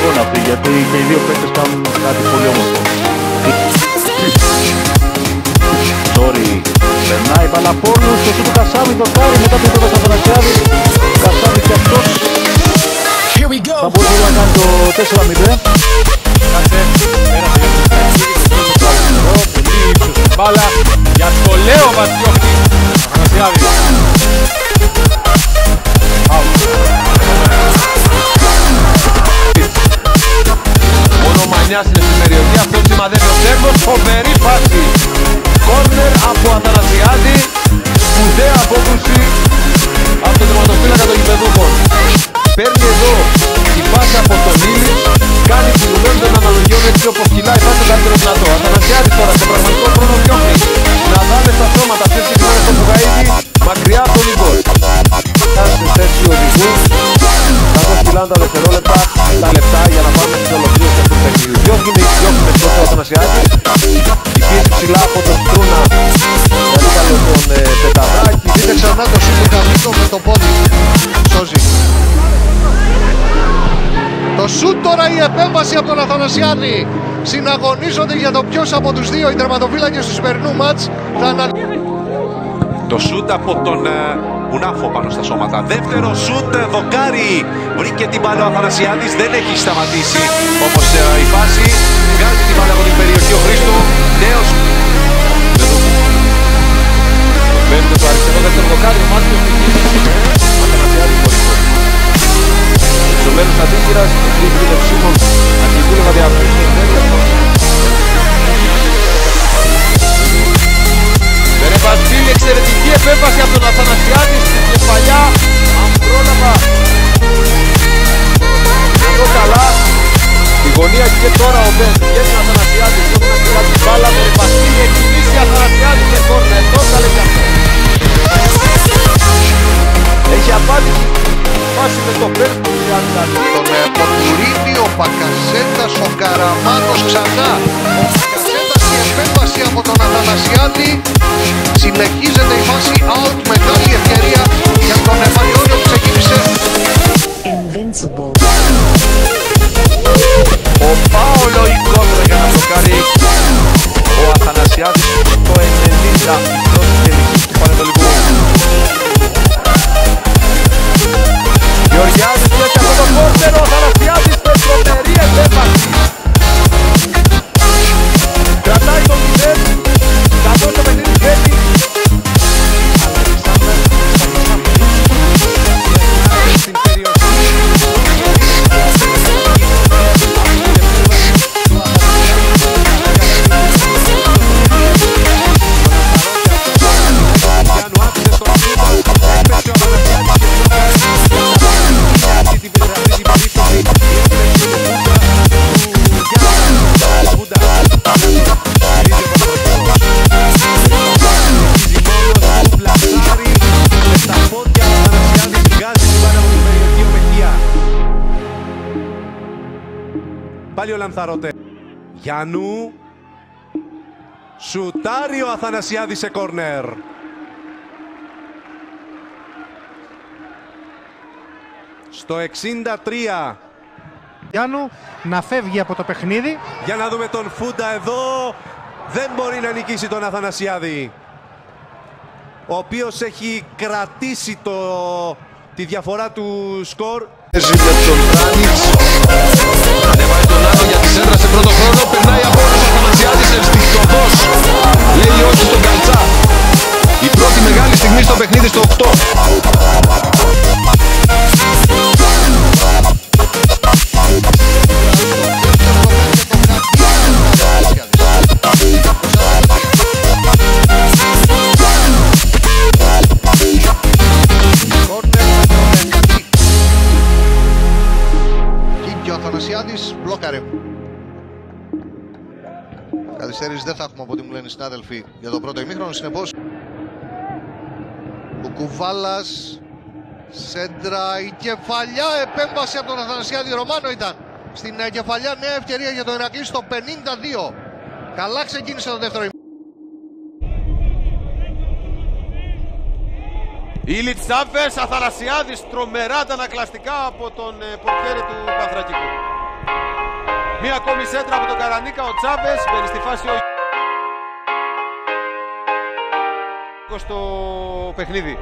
αγώνα αυτή, γιατί και οι δύο παίκτες κάνουν κάτι πολύ όμορφο. Sorry. Περνάει Παλαπόλου στο σου του Κασάμι το κάρι μετά την πρώτα Αθανασιάδη. Κασάμι και αυτός θα μπορούσε να κάνει το 4-0. Μπάλα για το από Αθανασιάδη σπουδαία απόκρουση από τον τερματοφύλακα των γηπεδούχων Παίρνει εδώ η πάσα από τον Ήλι κάνει την κουβέντα των αναλογιών έτσι όπως κυλάει πάσα καλύτερο δυνατό. Αθανασιάδης τώρα στο πραγματικό χρόνο διώχνει να δάμε στα σώματα αυτή τη στιγμή στο Μπουγαίδη μακριά από τον Ιγκόρ Φτάνει σε θέση οδηγού 100 κιλά τα δευτερόλεπτα σούτ τώρα η επέμβαση από τον Αθανασιάδη. Συναγωνίζονται για το ποιος από τους δύο οι τερματοφύλακες του σημερινού μάτς θα ανα... Το σούτ από τον ε, Μουνάφο πάνω στα σώματα. Δεύτερο σούτ, ε, δοκάρι. Βρήκε την μπάλα ο Αθανασιάδης, δεν έχει σταματήσει. Όπως επέμβαση από τον Αθανασιάδη στην κεφαλιά, αν πρόλαβα εδώ καλά, στη γωνία και τώρα ο Μπεν, βγαίνει ο Αθανασιάδης, τώρα να κρατά την μπάλα, Βερεπαστήλη, εκκινήσει Αθανασιάδη και κόρνα, εδώ θα λέει αυτό. Έχει απάντηση. Φάση με το Μπεν του 32. Τον ε, Ποτουρίδη, ο Πακασέτας, ο Καραμάνος ξανά. Από τον Αθανασιάδη. Συνεχίζεται η φάση out, μεγάλη ευκαιρία για τον Εμμανιόνιο Πάλι ο Λανθαρότε. Γιάννου. Σουτάρει ο Αθανασιάδης σε κόρνερ. Στο 63. Γιάννου να φεύγει από το παιχνίδι. Για να δούμε τον Φούντα εδώ. Δεν μπορεί να νικήσει τον Αθανασιάδη. Ο οποίος έχει κρατήσει το... τη διαφορά του σκορ. Παίζει με τον Τράνιτς. Ανεβάζει τον Άδο χρόνο. Περνάει από όλους ο Αθανασιάδης ευστιχτοδός. Λέει όχι στον Καλτσά. Η πρώτη μεγάλη στιγμή στο παιχνίδι στο 8. Καθυστέρηση δεν θα έχουμε από ό,τι μου λένε οι συνάδελφοι για το πρώτο ημίχρονο. Συνεπώς ο Κουβάλας Σέντρα, η κεφαλιά επέμβαση από τον Αθανασιάδη Ρωμάνο ήταν. Στην ε, κεφαλιά νέα ευκαιρία για τον Ερακλή στο 52. Καλά ξεκίνησε το δεύτερο ημίχρονο. Ήλιτ Τσάφες, Αθανασιάδης, τρομερά τα ανακλαστικά από τον ε, πορτιέρη του Πανθρακικού. Μία ακόμη σέντρα από τον Καρανίκα, ο Τσάβες, μπαίνει στη φάση ο στο παιχνίδι.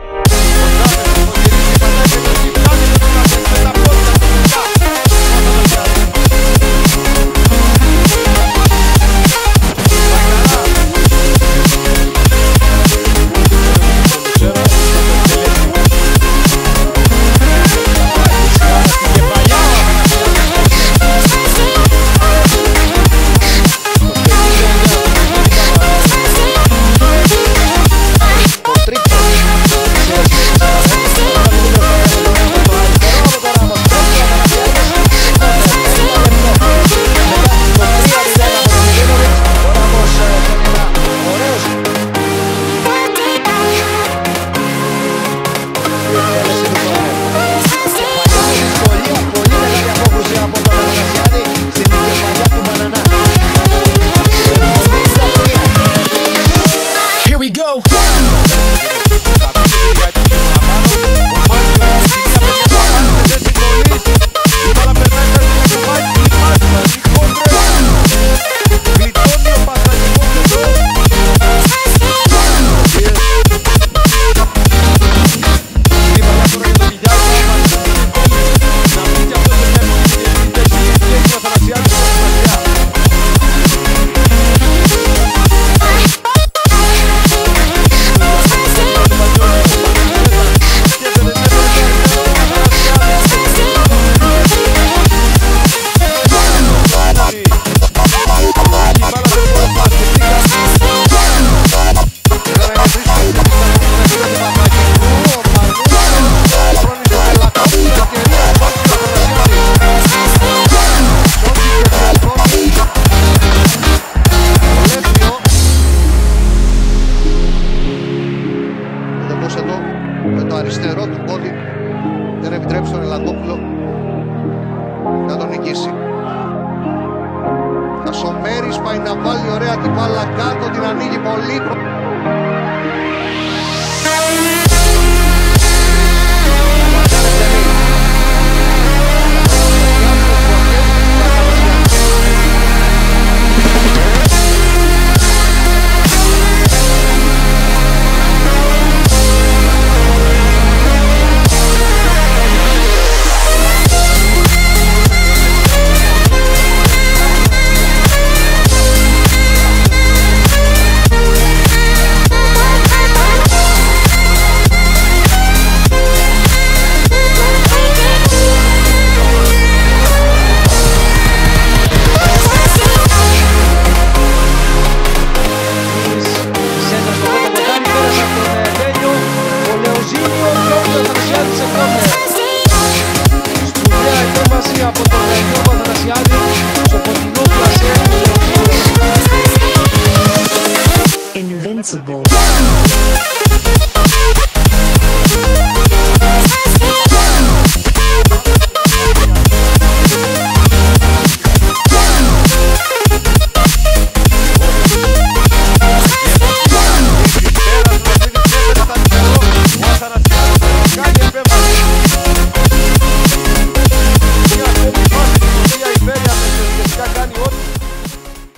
Κασομέρης πάει να βάλει ωραία την μπάλα κάτω, την ανοίγει πολύ. προ-